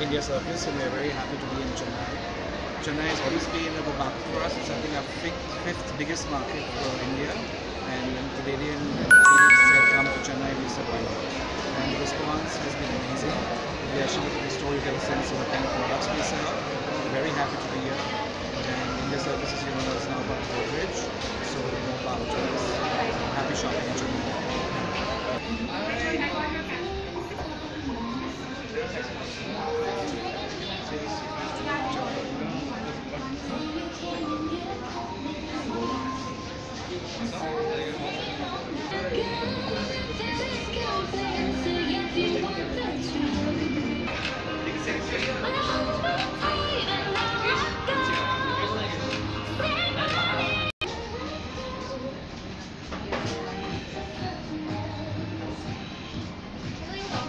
India Circus, and we're very happy to be in Chennai. Chennai has always been a good market for us. It's I think our fifth, biggest market for India, and when Palladium and Phoenix come to Chennai, we not? And the response has been amazing. We actually at the storytelling sense of the kind of products we sell. We're very happy to be here. And India Circus, as you know, is now of Godrej, so more power to us. Happy shopping in Chennai.